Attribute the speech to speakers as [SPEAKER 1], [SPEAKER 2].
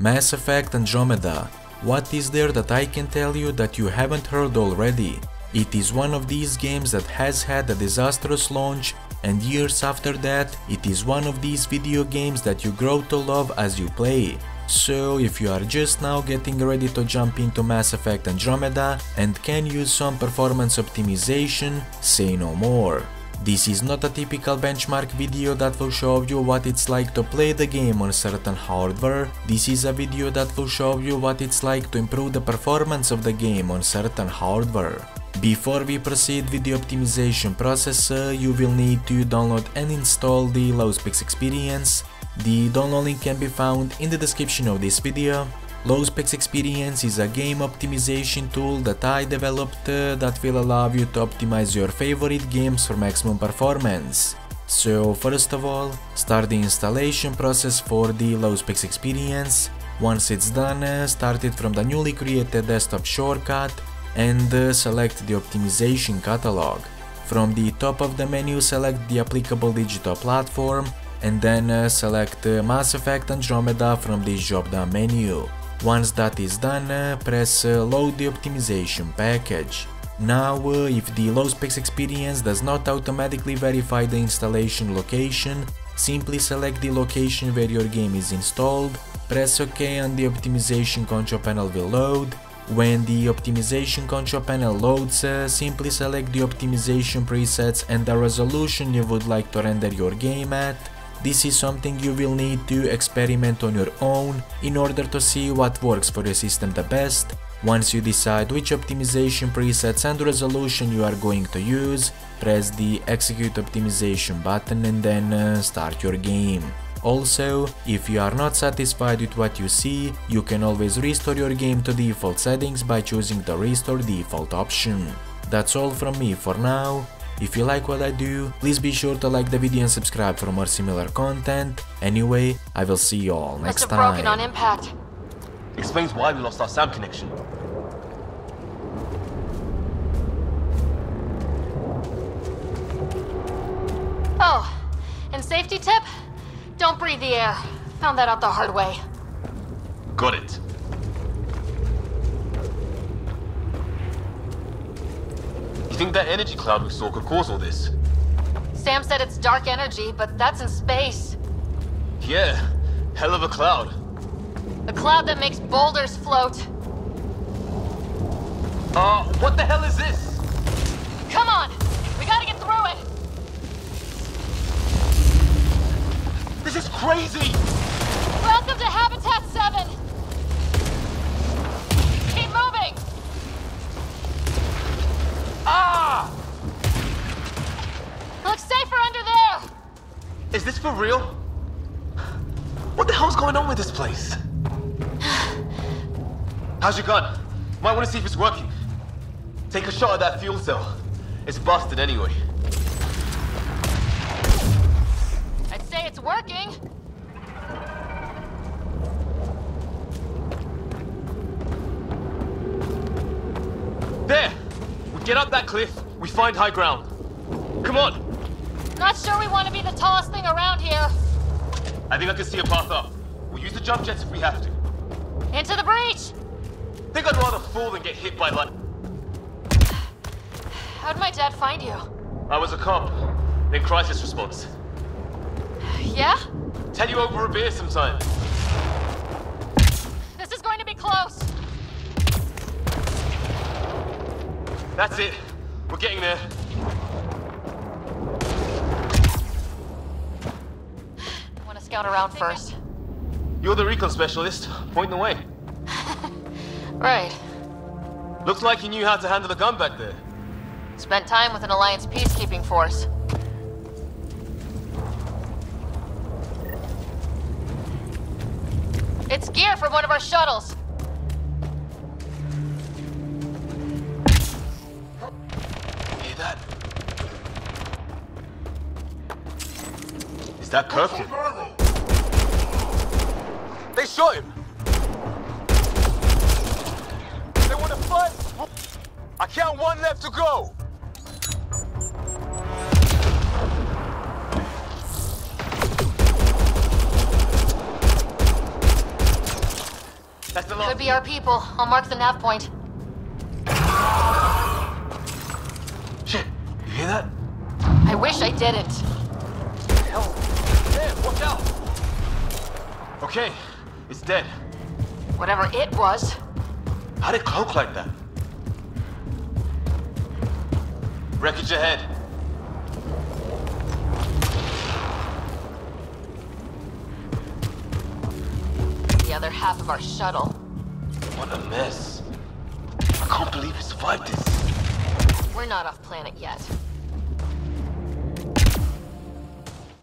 [SPEAKER 1] Mass Effect Andromeda. What is there that I can tell you that you haven't heard already? It is one of these games that has had a disastrous launch and years after that, it is one of these video games that you grow to love as you play. So if you are just now getting ready to jump into Mass Effect Andromeda and can use some performance optimization, say no more. This is not a typical benchmark video that will show you what it's like to play the game on certain hardware, this is a video that will show you what it's like to improve the performance of the game on certain hardware. Before we proceed with the optimization process, you will need to download and install the LowSpecs Experience. The download link can be found in the description of this video. LowSpecs Experience is a game optimization tool that I developed uh, that will allow you to optimize your favorite games for maximum performance. So first of all, start the installation process for the LowSpecs Experience. Once it's done, uh, start it from the newly created desktop shortcut and uh, select the optimization catalog. From the top of the menu select the applicable digital platform and then select Mass Effect Andromeda from the drop down menu. Once that is done, uh, press uh, load the optimization package. Now, uh, if the low specs experience does not automatically verify the installation location, simply select the location where your game is installed, press OK and the optimization control panel will load, when the optimization control panel loads, simply select the optimization presets and the resolution you would like to render your game at. This is something you will need to experiment on your own in order to see what works for your system the best. Once you decide which optimization presets and resolution you are going to use, press the execute optimization button and then uh, start your game. Also, if you are not satisfied with what you see, you can always restore your game to default settings by choosing the restore default option. That's all from me for now. If you like what I do, please be sure to like the video and subscribe for more similar content. Anyway, I will see you all next
[SPEAKER 2] Must have
[SPEAKER 1] time.
[SPEAKER 2] broken on impact.
[SPEAKER 3] Explains why we lost our SAM connection.
[SPEAKER 2] Oh, and safety tip? Don't breathe the air. Found that out the hard way.
[SPEAKER 3] Got it. Think that energy cloud we saw could cause all this?
[SPEAKER 2] Sam said it's dark energy, but that's in space.
[SPEAKER 3] Yeah, hell of a cloud.
[SPEAKER 2] The cloud that makes boulders float.
[SPEAKER 3] Uh, what the hell is this?
[SPEAKER 2] Come on! We gotta get through it!
[SPEAKER 3] This is crazy!
[SPEAKER 2] Welcome to Habitat 7! Looks safer under there!
[SPEAKER 3] Is this for real? What the hell's going on with this place? How's your gun? Might want to see if it's working. Take a shot at that fuel cell. It's busted anyway.
[SPEAKER 2] I'd say it's working.
[SPEAKER 3] There! We get up that cliff, we find high ground. Come on!
[SPEAKER 2] Not sure we want to be the tallest thing around here.
[SPEAKER 3] I think I can see a path up. We'll use the jump jets if we have to.
[SPEAKER 2] Into the breach!
[SPEAKER 3] Think I'd rather fall than get hit by light.
[SPEAKER 2] How'd my dad find you?
[SPEAKER 3] I was a cop, then crisis response.
[SPEAKER 2] Yeah?
[SPEAKER 3] Tell you over a beer sometime.
[SPEAKER 2] This is going to be close.
[SPEAKER 3] That's it. We're getting there.
[SPEAKER 2] Scout around first.
[SPEAKER 3] You're the recon specialist. Point the way.
[SPEAKER 2] Right.
[SPEAKER 3] Looks like you knew how to handle a gun back there.
[SPEAKER 2] Spent time with an Alliance peacekeeping force. It's gear from one of our shuttles.
[SPEAKER 3] Hear that? Is that Kirkland? They shot him! They want to fight? I count one left to go! That's the lot.
[SPEAKER 2] Could be our people. I'll mark the nav point.
[SPEAKER 3] Shit, you hear that?
[SPEAKER 2] I wish I didn't.
[SPEAKER 3] Hell, there, watch out! Okay, it's dead.
[SPEAKER 2] Whatever it was.
[SPEAKER 3] How'd it cloak like that? Wreckage ahead.
[SPEAKER 2] The other half of our shuttle.
[SPEAKER 3] What a mess. I can't believe we survived this.
[SPEAKER 2] We're not off planet yet.